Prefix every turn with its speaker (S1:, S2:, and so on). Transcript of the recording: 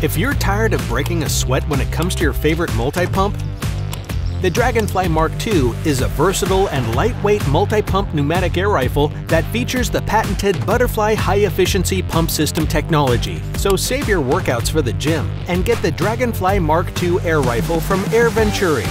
S1: If you're tired of breaking a sweat when it comes to your favorite multi-pump, the Dragonfly Mark II is a versatile and lightweight multi-pump pneumatic air rifle that features the patented Butterfly high-efficiency pump system technology. So save your workouts for the gym and get the Dragonfly Mark II air rifle from Air Venturi.